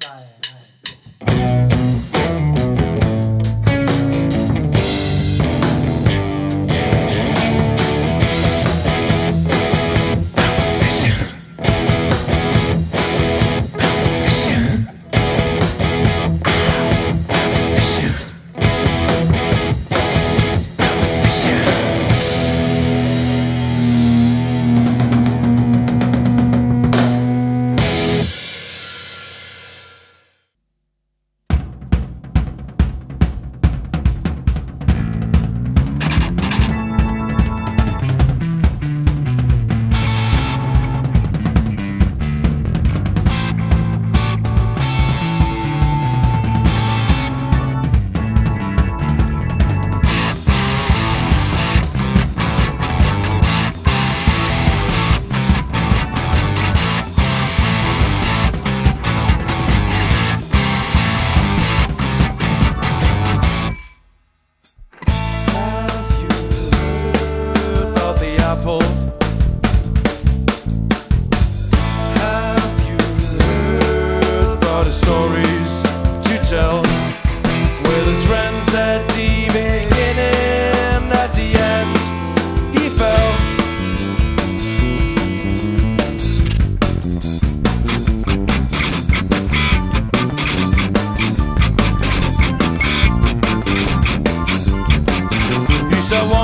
trời ơi.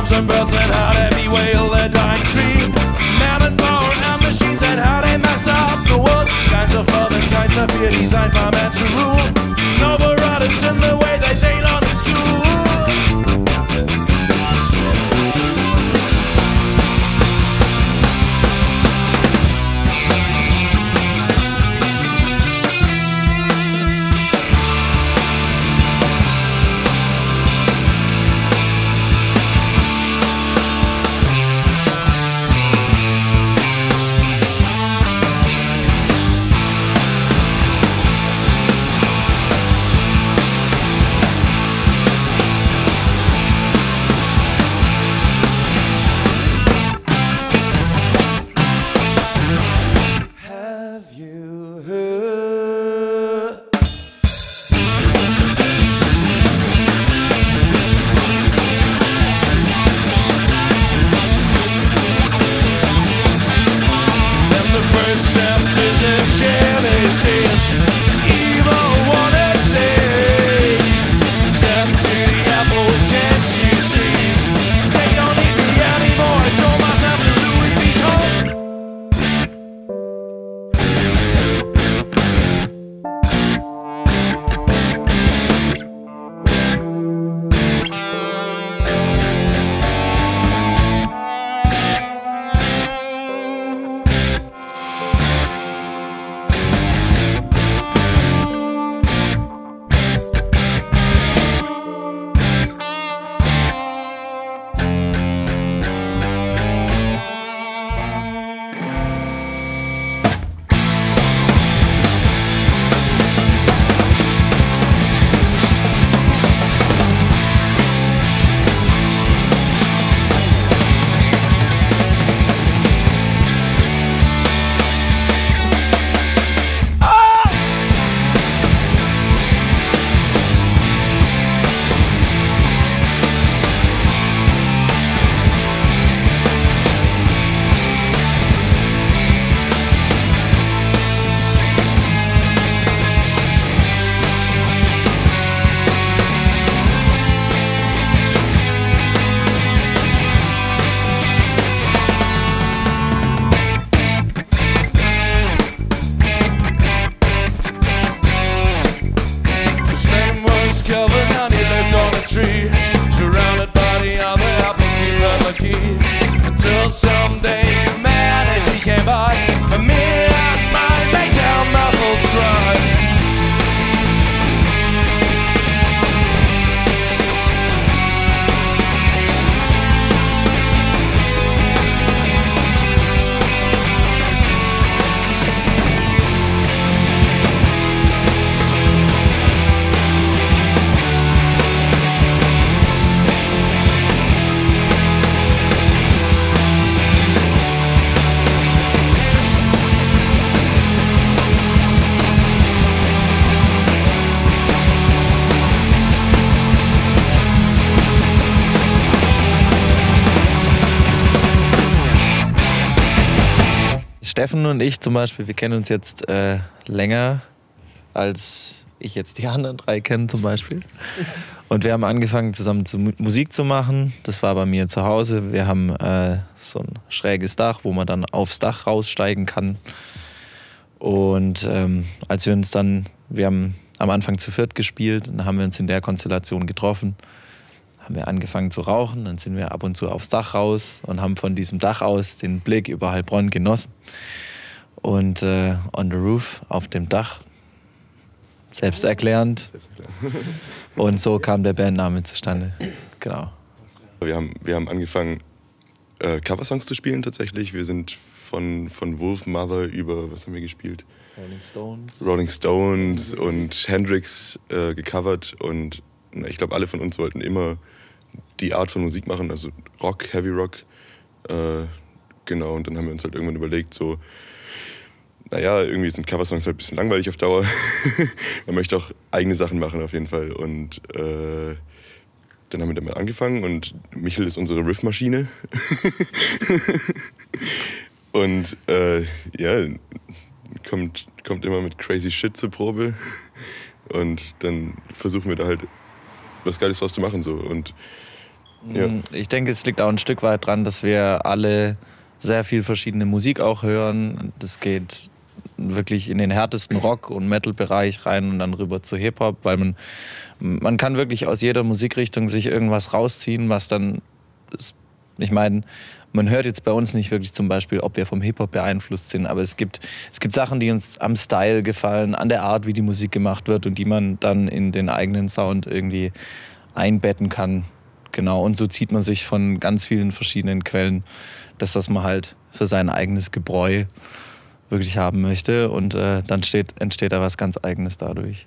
bombs and birds and how they bewail their dying tree. Man and power and machines and how they mess up the world. Kinds of love and kinds of fear designed by man to rule. No in the way they country. Steffen und ich zum Beispiel, wir kennen uns jetzt äh, länger, als ich jetzt die anderen drei kenne zum Beispiel. Und wir haben angefangen zusammen zu Musik zu machen. Das war bei mir zu Hause. Wir haben äh, so ein schräges Dach, wo man dann aufs Dach raussteigen kann. Und ähm, als wir uns dann, wir haben am Anfang zu viert gespielt und dann haben wir uns in der Konstellation getroffen, haben wir angefangen zu rauchen, dann sind wir ab und zu aufs Dach raus und haben von diesem Dach aus den Blick über Heilbronn genossen. Und äh, on the roof, auf dem Dach, selbsterklärend. Und so kam der Bandname zustande. Genau. Wir haben, wir haben angefangen, äh, Coversongs zu spielen tatsächlich. Wir sind von, von Wolf Mother über, was haben wir gespielt? Rolling Stones. Rolling Stones und Hendrix äh, gecovert. Und na, ich glaube, alle von uns wollten immer die Art von Musik machen, also Rock, Heavy Rock. Äh, genau, und dann haben wir uns halt irgendwann überlegt, so, naja, irgendwie sind Coversongs halt ein bisschen langweilig auf Dauer. Man möchte auch eigene Sachen machen auf jeden Fall. Und äh, dann haben wir damit angefangen und Michel ist unsere Riffmaschine. und äh, ja, kommt, kommt immer mit crazy Shit zur Probe. Und dann versuchen wir da halt was Geiles draus zu machen. So. Und, ja. Mm, Ich denke, es liegt auch ein Stück weit dran, dass wir alle sehr viel verschiedene Musik auch hören. Das geht wirklich in den härtesten Rock- und Metal-Bereich rein und dann rüber zu Hip-Hop, weil man, man kann wirklich aus jeder Musikrichtung sich irgendwas rausziehen, was dann, ich meine, man hört jetzt bei uns nicht wirklich zum Beispiel, ob wir vom Hip-Hop beeinflusst sind, aber es gibt, es gibt Sachen, die uns am Style gefallen, an der Art, wie die Musik gemacht wird und die man dann in den eigenen Sound irgendwie einbetten kann. Genau, und so zieht man sich von ganz vielen verschiedenen Quellen das, was man halt für sein eigenes Gebräu wirklich haben möchte. Und äh, dann steht, entsteht da was ganz Eigenes dadurch.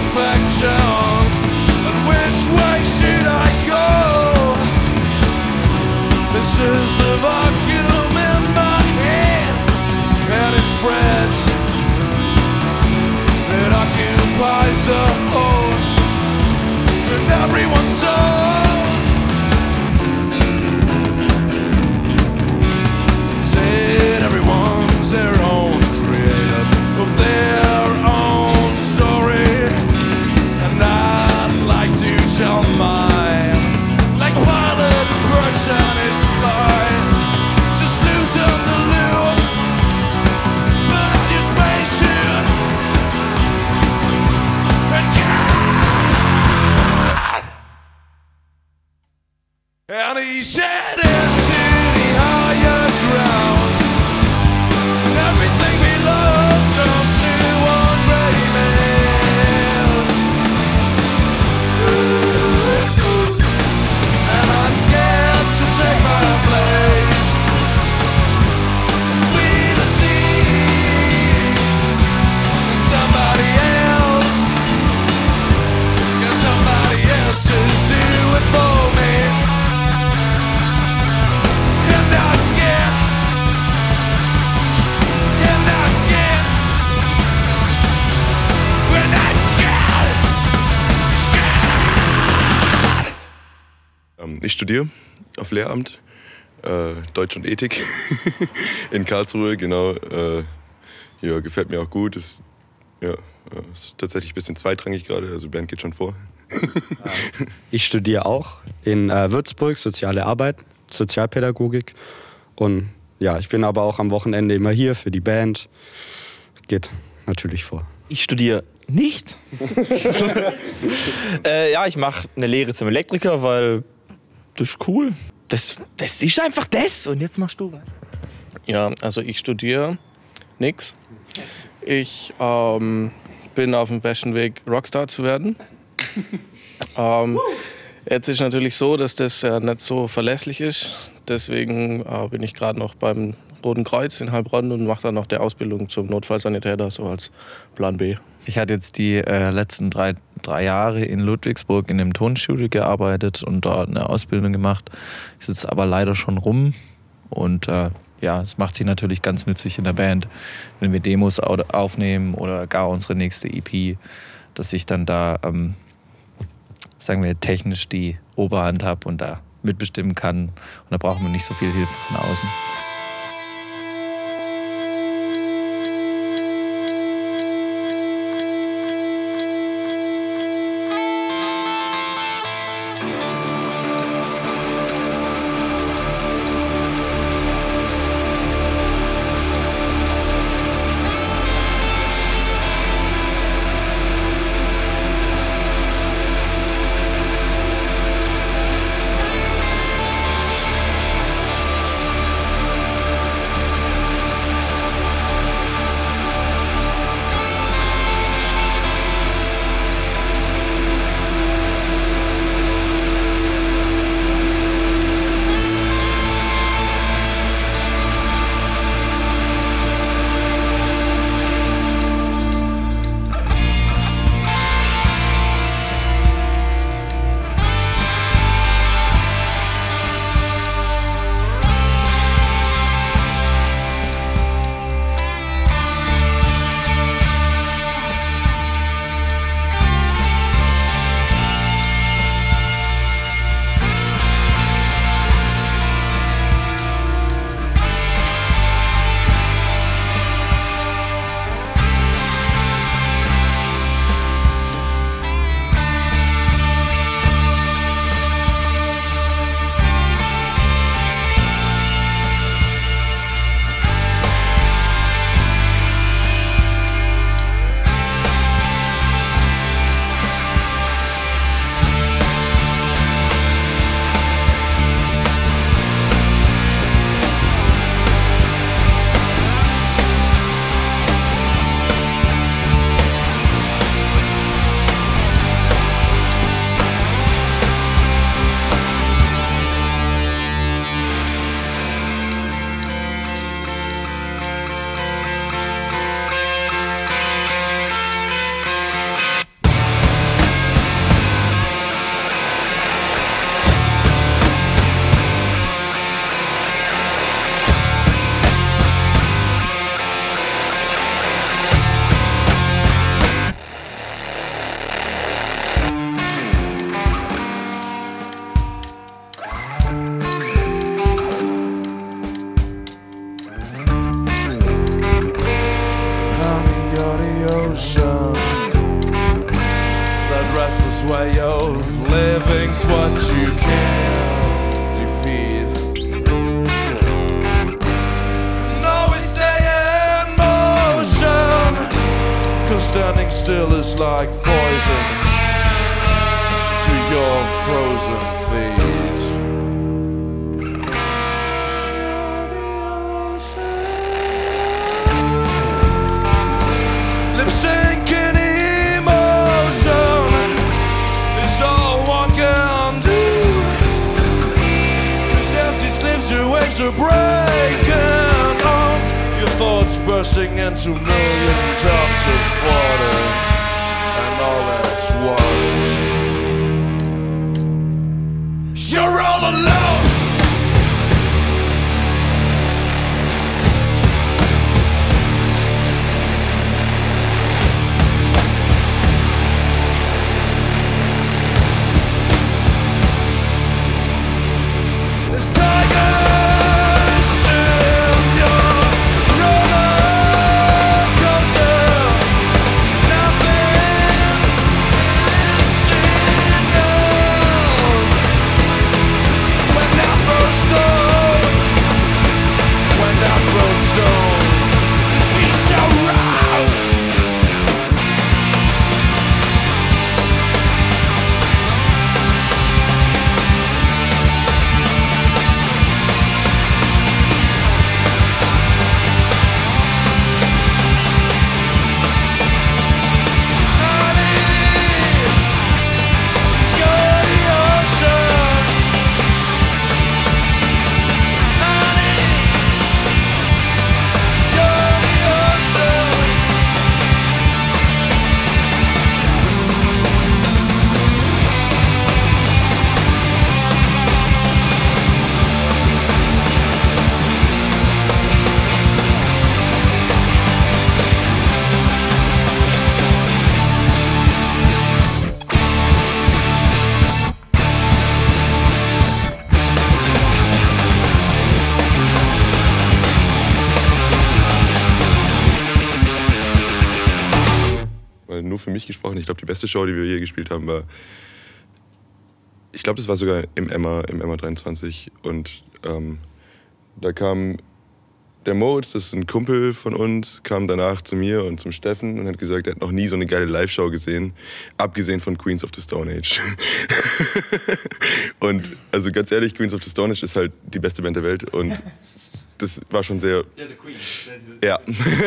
perfection? And which way should I go? This is a vacuum in my head, and it spreads. It occupies a hole in everyone's soul. And he said into ich studiere auf Lehramt, äh, Deutsch und Ethik in Karlsruhe, genau. Äh, ja, gefällt mir auch gut. Ist, ja, äh, ist tatsächlich ein bisschen zweitrangig gerade, also Band geht schon vor. Ich studiere auch in äh, Würzburg Soziale Arbeit, Sozialpädagogik. Und ja, ich bin aber auch am Wochenende immer hier für die Band. Geht natürlich vor. Ich studiere nicht. äh, ja, ich mache eine Lehre zum Elektriker, weil das ist cool. Das, das ist einfach das. Und jetzt machst du was. Ja, also ich studiere nix. Ich ähm, bin auf dem besten Weg, Rockstar zu werden. ähm, jetzt ist natürlich so, dass das ja nicht so verlässlich ist. Deswegen äh, bin ich gerade noch beim Roten Kreuz in Heilbronn und mache dann noch der Ausbildung zum Notfallsanitäter, so als Plan B. Ich hatte jetzt die äh, letzten drei, drei Jahre in Ludwigsburg in einem Tonstudio gearbeitet und dort eine Ausbildung gemacht. Ich sitze aber leider schon rum und äh, ja, es macht sich natürlich ganz nützlich in der Band, wenn wir Demos au- aufnehmen oder gar unsere nächste EP, dass ich dann da, ähm, sagen wir, technisch die Oberhand habe und da mitbestimmen kann. Und da brauchen wir nicht so viel Hilfe von außen. Standing still is like poison to your frozen feet. Lip syncing emotion is all one can do. Cause as these cliffs your waves are breaking bursting into million drops of water, and all at once. You're all alone. Für mich gesprochen, ich glaube, die beste Show, die wir je gespielt haben, war. Ich glaube, das war sogar im Emma, im Emma 23. Und ähm, da kam der Moritz, das ist ein Kumpel von uns, kam danach zu mir und zum Steffen und hat gesagt, er hat noch nie so eine geile Live-Show gesehen, abgesehen von Queens of the Stone Age. und also ganz ehrlich, Queens of the Stone Age ist halt die beste Band der Welt und das war schon sehr. Ja,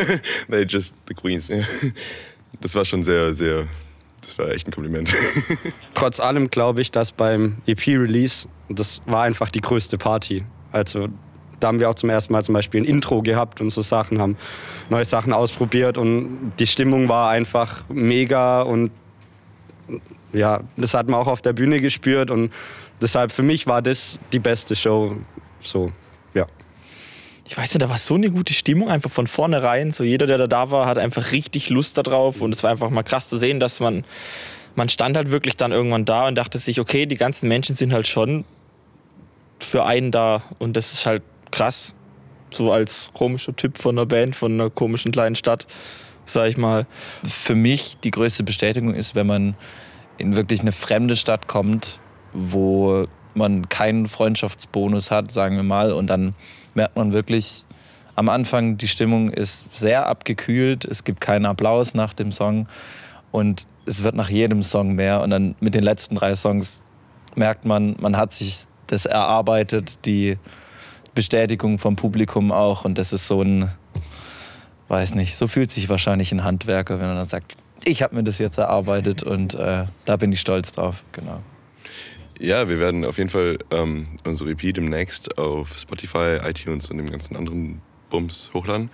they just the Queens. Ja. Das war schon sehr, sehr. Das war echt ein Kompliment. Trotz allem glaube ich, dass beim EP-Release, das war einfach die größte Party. Also da haben wir auch zum ersten Mal zum Beispiel ein Intro gehabt und so Sachen, haben neue Sachen ausprobiert und die Stimmung war einfach mega und ja, das hat man auch auf der Bühne gespürt und deshalb für mich war das die beste Show. So. Ich weiß nicht, da war so eine gute Stimmung einfach von vornherein. So jeder, der da war, hat einfach richtig Lust darauf und es war einfach mal krass zu sehen, dass man, man stand halt wirklich dann irgendwann da und dachte sich, okay, die ganzen Menschen sind halt schon für einen da und das ist halt krass. So als komischer Typ von einer Band, von einer komischen kleinen Stadt, sag ich mal. Für mich die größte Bestätigung ist, wenn man in wirklich eine fremde Stadt kommt, wo man keinen Freundschaftsbonus hat, sagen wir mal, und dann merkt man wirklich, am Anfang die Stimmung ist sehr abgekühlt, es gibt keinen Applaus nach dem Song. Und es wird nach jedem Song mehr. Und dann mit den letzten drei Songs merkt man, man hat sich das erarbeitet, die Bestätigung vom Publikum auch. Und das ist so ein, weiß nicht, so fühlt sich wahrscheinlich ein Handwerker, wenn er dann sagt, ich habe mir das jetzt erarbeitet und äh, da bin ich stolz drauf, genau. Ja, wir werden auf jeden Fall ähm, unsere EP demnächst auf Spotify, iTunes und dem ganzen anderen Bums hochladen.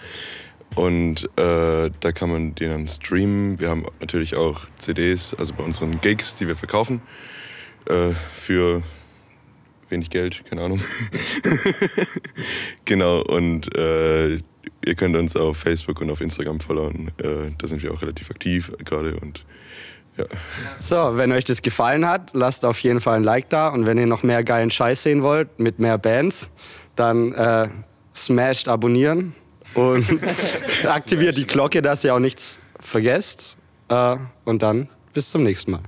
Und äh, da kann man den dann streamen. Wir haben natürlich auch CDs, also bei unseren Gigs, die wir verkaufen. Äh, für wenig Geld, keine Ahnung. genau, und äh, ihr könnt uns auf Facebook und auf Instagram followen. Äh, da sind wir auch relativ aktiv gerade und ja. So, wenn euch das gefallen hat, lasst auf jeden Fall ein Like da. Und wenn ihr noch mehr geilen Scheiß sehen wollt mit mehr Bands, dann äh, smasht abonnieren und aktiviert die Glocke, dass ihr auch nichts vergesst. Äh, und dann bis zum nächsten Mal.